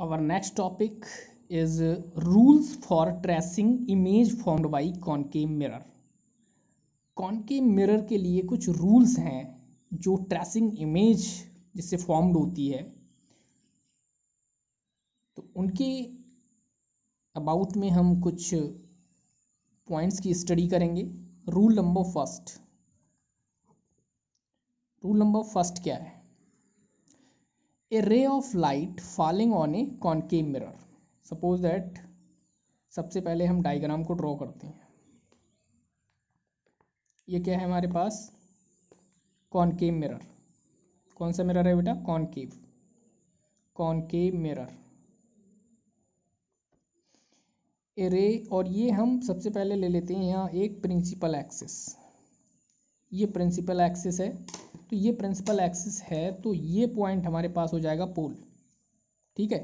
our next topic is uh, rules for tracing image formed by concave mirror concave mirror के लिए कुछ rules हैं जो tracing image जिससे फॉर्म्ड होती है तो उनके अबाउट में हम कुछ पॉइंट्स की स्टडी करेंगे rule number first rule number first क्या है a ray of light falling on a concave mirror suppose that सबसे पहले हम डायग्राम को ड्रॉ करते हैं। ये क्या है हमारे पास? कॉनकेव मिरर कौन सा मिरर है बेटा? कॉनकेव कॉनकेव मिरर ए रे और ये हम सबसे पहले ले लेते हैं यहाँ एक प्रिंसिपल एक्सिस ये प्रिंसिपल एक्सिस है तो ये प्रिंसिपल एक्सिस है तो ये पॉइंट हमारे पास हो जाएगा पोल ठीक है?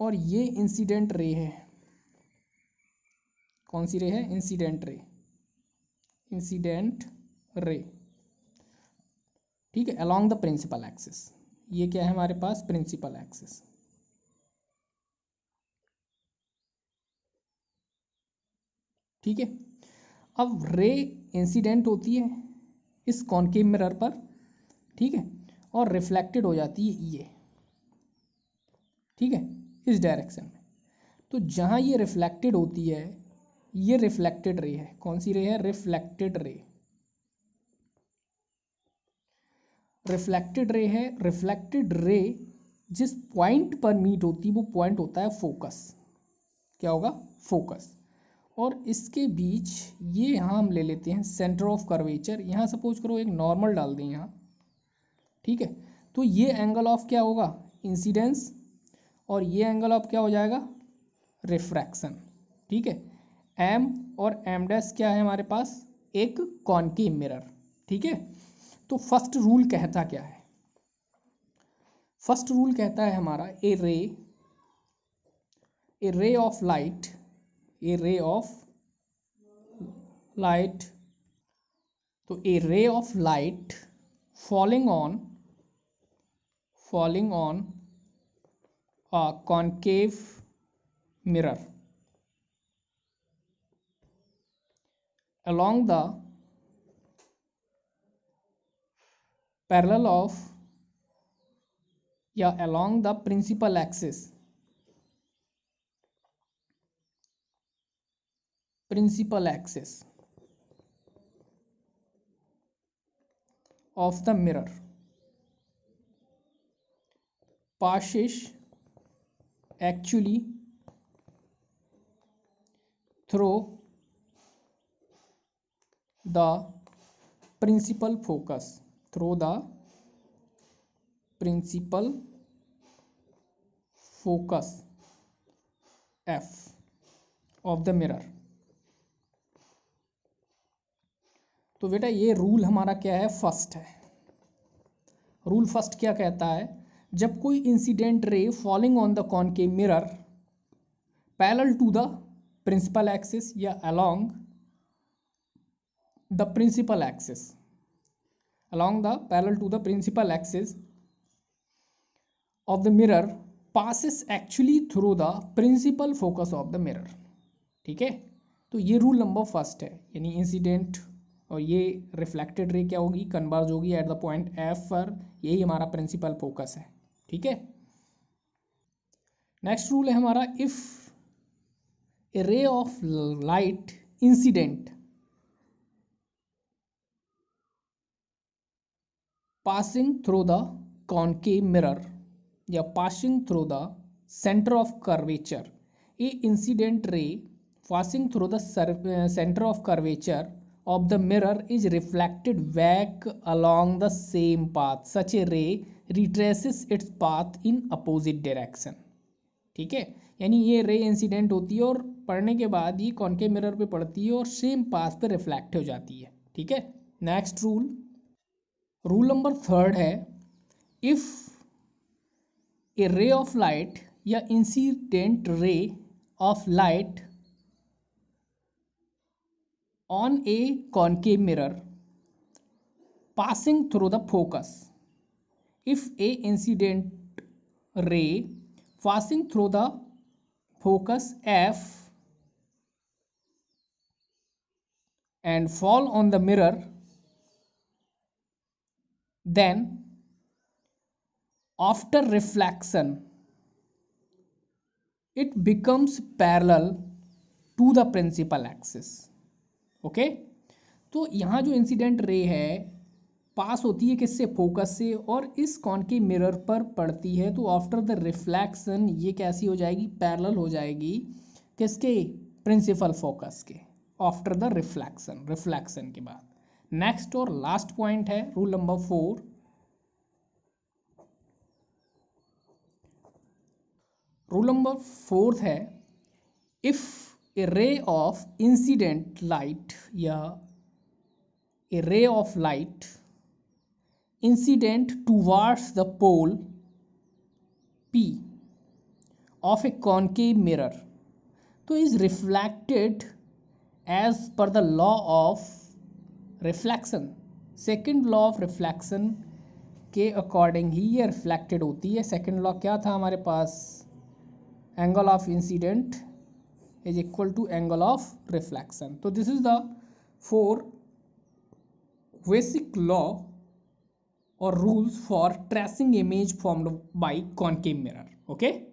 और ये इंसिडेंट रे है। कौन सी रे है? इंसिडेंट रे इंसिडेंट रे ठीक है? अलोंग द प्रिंसिपल एक्सिस ये क्या है हमारे पास? प्रिंसिपल एक्सिस ठीक है? अब रे इंसिडेंट होती है इस कॉनकेव मिरर पर, ठीक है? और रिफ्लेक्टेड हो जाती है ये, ठीक है? इस डायरेक्शन में। तो जहाँ ये रिफ्लेक्टेड होती है, ये रिफ्लेक्टेड रे है। कौन सी रे है? रिफ्लेक्टेड रे रिफ्लेक्टेड रे है रिफ्लेक्टेड रे जिस पॉइंट पर मीट होती है, वो पॉइंट होता है फोकस क्या होगा? फोकस और इसके बीच ये यहाँ हम ले लेते हैं सेंटर ऑफ़ कर्वेचर यहाँ सपोज़ करो एक नॉर्मल डाल दें यहाँ, ठीक है? तो ये एंगल ऑफ़ क्या होगा? इंसिडेंस और ये एंगल ऑफ़ क्या हो जाएगा? रिफ्रैक्शन ठीक है? एम और एम डैश क्या है हमारे पास? एक कॉनकेव मिरर ठीक है? तो फ़र्स्ट रूल कहता क्या है? फ़र्स्ट रूल कहता है हमारा a ray a ray of light a ray of light. So a ray of light falling on falling on a concave mirror. Along the parallel of yeah along the principal axis principal axis of the mirror passes actually through the principal focus through the principal focus f of the mirror तो बेटा ये rule हमारा क्या है? First है। Rule first क्या कहता है? जब कोई incident ray falling on the concave mirror parallel to the principal axis या along the principal axis along the parallel to the principal axis of the mirror passes actually through the principal focus of the mirror ठीक है? तो ये rule number first है। यानी incident और ये reflected ray क्या होगी? कन्वर्ज होगी एट द पॉइंट एफ़ पर। यही हमारा प्रिंसिपल फोकस है। ठीक है? नेक्स्ट रूल है हमारा if a ray of light incident passing through the concave mirror या passing through the centre of curvature a incident ray passing through the centre of curvature of the mirror is reflected back along the same path. Such a ray retraces its path in opposite direction. ठीक है? यानी ये ray incident होती है और पढ़ने के बाद ये कॉनके मिरर पे पड़ती है और सेम पाथ पे रिफ्लेक्ट हो जाती है। ठीक है? Next rule rule number third है if a ray of light या incident ray of light on a concave mirror passing through the focus. If a incident ray passing through the focus f and fall on the mirror then after reflection it becomes parallel to the principal axis okay? तो यहाँ जो incident ray है, पास होती है किससे? Focus से, और इस कॉन के मिरर पर पड़ती है? तो आफ्टर द रिफ्लेक्शन ये कैसी हो जाएगी? पैरल हो जाएगी किसके? प्रिंसिपल फोकस के आफ्टर द रिफ्लेक्शन रिफ्लेक्शन के बाद। नेक्स्ट और लास्ट पॉइंट है rule number four rule number fourth है if a ray of incident light या a ray of light incident towards the pole P of a concave mirror तो is reflected as per the law of reflection second law of reflection के according ही ये reflected होती है. Second law क्या था हमारे पास? Angle of incident is equal to angle of reflection. So this is the four basic law or rules for tracing image formed by concave mirror. Okay.